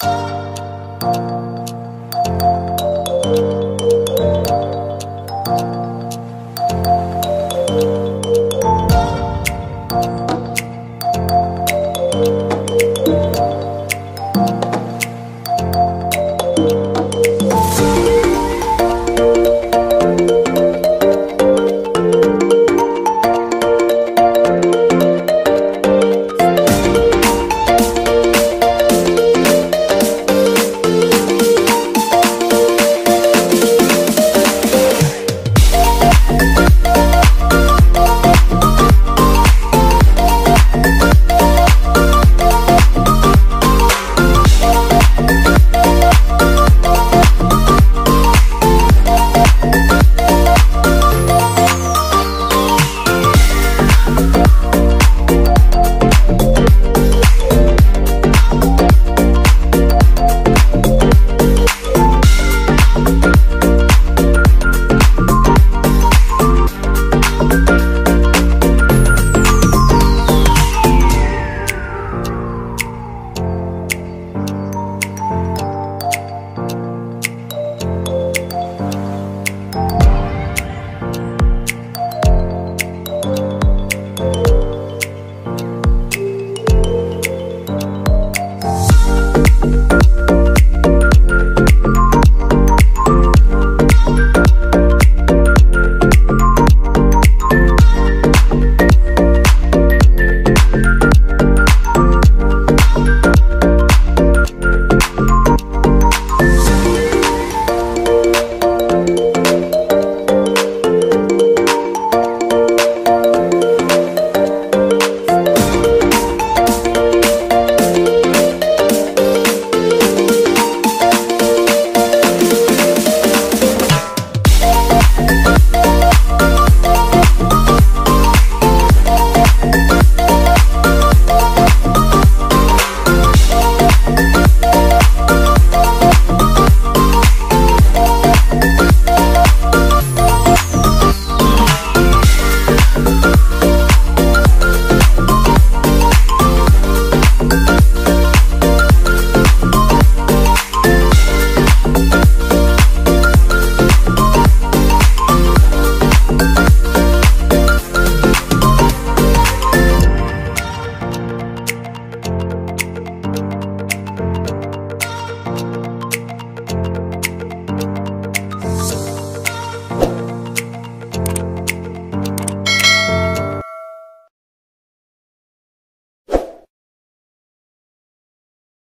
Oh.